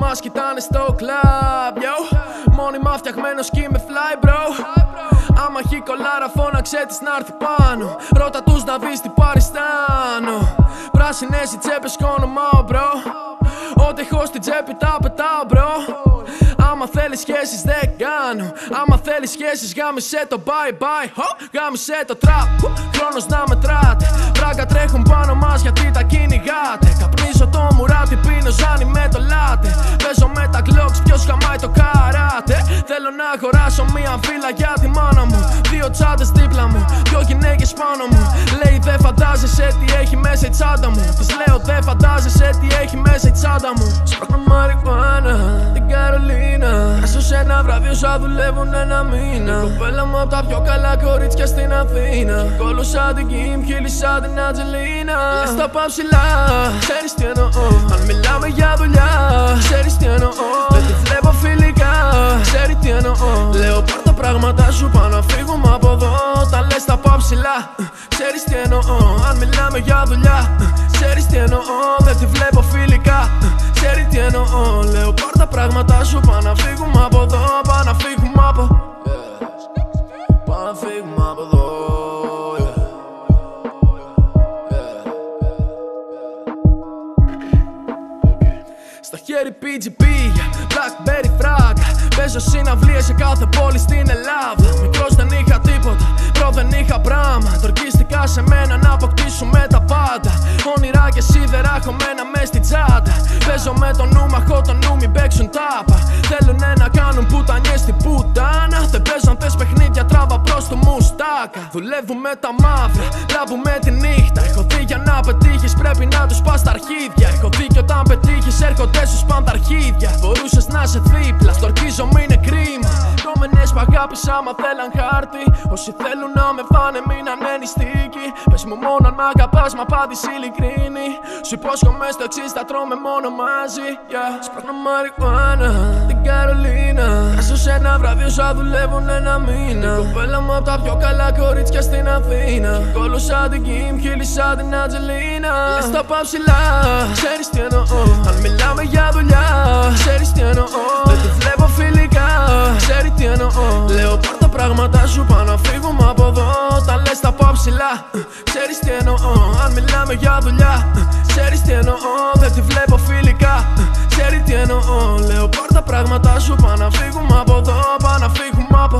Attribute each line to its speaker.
Speaker 1: μας κοιτάνε στο κλαμπ yo. Μόνιμα φτιαγμένος ski με fly bro. Άμα έχει κολάρα φώναξε της να έρθει πάνω. Ρώτα τους να δεις τι παριστάνω. Πράσινες οι τσέπες κονομάω bro. Ό,τι έχω στην τσέπη τα πετάω bro. Άμα θέλεις σχέσεις δεν κάνω. Άμα θέλεις σχέσεις γάμισε το bye bye Ho, Γάμισε το trap Χρόνος να μετράτε. Πράγκα τρέχουν πάνω μας γιατί τα κυνηγάτε. Καπνίζω το μουράτι πίνω ζάνι με το λάτε Θέλω να αγοράσω μία φύλλα για τη μάνα μου. Δύο τσάντες δίπλα μου Δυο γυναίκες πάνω μου. Λέει δεν φαντάζεσαι τι έχει μέσα η τσάντα μου Της λέω δεν φαντάζεσαι τι έχει μέσα η τσάντα μου Σπρώχνω μαριχουάνα την Καρολίνα. Άσω σε ένα βράδυ όσα δουλεύουν ένα μήνα. Η κοπέλα μου απ' τα πιο καλά κορίτσια στην Αθήνα. Κόλωσα την Κιμ, κύλησα την Ατζελίνα. Λες τα πάω ψηλά, Λέω πάρ' τα πράγματα σου πάνω να φύγουμε από εδώ Όταν λες τα πάω ψηλά, ξέρεις τι εννοώ Αν μιλάμε για δουλειά, ξέρεις τι εννοώ Δεν τη βλέπω φιλικά, ξέρει τι εννοώ Λέω πάρ' τα πράγματα σου πάνω να φύγουμε από εδώ Πάνω να φύγουμε από Πάνω να φύγουμε από εδώ Στο χέρι PGP, Blackberry frag Παίζω συναυλίες σε κάθε πόλη στην Ελλάδα. Μικρός δεν είχα τίποτα, προ δεν είχα πράμα. Τορκίστηκα σε μένα να αποκτήσουμε τα πάντα. Όνειρα και σίδερα χωμένα μες στην τσάντα. Παίζω με το νου μαχώ μουστάκα Δουλεύουμε τα μαύρα, λάβουμε τη νύχτα. Έχω δει για να πετύχεις πρέπει να τους πας στα αρχίδια. Έχω δει και όταν πετύχεις έρχονται σου σπάν τα αρχίδια. Μπορούσες να σε δίπλα, στορκίζομαι είναι κρίμα. Κόμενες που αγάπησα άμα θέλαν χάρτη. Όσοι θέλουν να με φάνε μην ανένει στίκη. Πες μου μόνο αν μ' αγαπάς μα απάντης ειλικρίνη. Σου υπόσχομαι στο εξής θα τρώμε μόνο μαζί. Yeah. Σπρώχνω μαριχουάνα την Καρολίνα. Άσω σε ένα βράδυ όσα δουλεύουν ένα μήνα. Η κοπέλα μου απ' τα πιο καλά κορίτσια στην Αθήνα. Κόλωσα την Κιμ, κύλησα την Ατζελίνα. Λες τα πάω ψηλά, ξέρεις τι εννοώ. Αν μιλάμε για δουλειά, ξέρεις τι εννοώ. Δεν τη βλέπω φιλικά, ξέρει τι εννοώ. Λέω πάρ' τα πράγματα σου πάνω να φύγουμε από εδώ. Όταν λες τα πάω ψηλά, ξέρεις τι εννοώ. Αν μιλάμε για δουλειά, ξέρεις τι εννοώ Δεν τη βλέπω φιλικά, ξέρεις τι εννοώ Λέω πάρ' τα πράγματα σου πάνω να φύγουμε από εδώ Πάνω να φύγουμε από